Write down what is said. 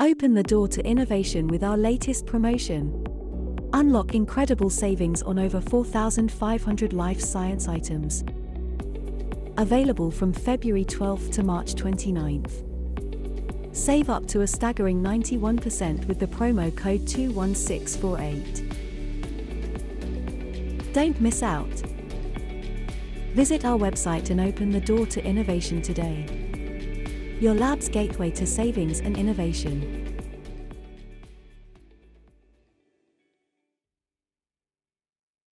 Open the door to innovation with our latest promotion. Unlock incredible savings on over 4,500 life science items. Available from February 12th to March 29th. Save up to a staggering 91% with the promo code 21648. Don't miss out. Visit our website and open the door to innovation today. Your lab's gateway to savings and innovation.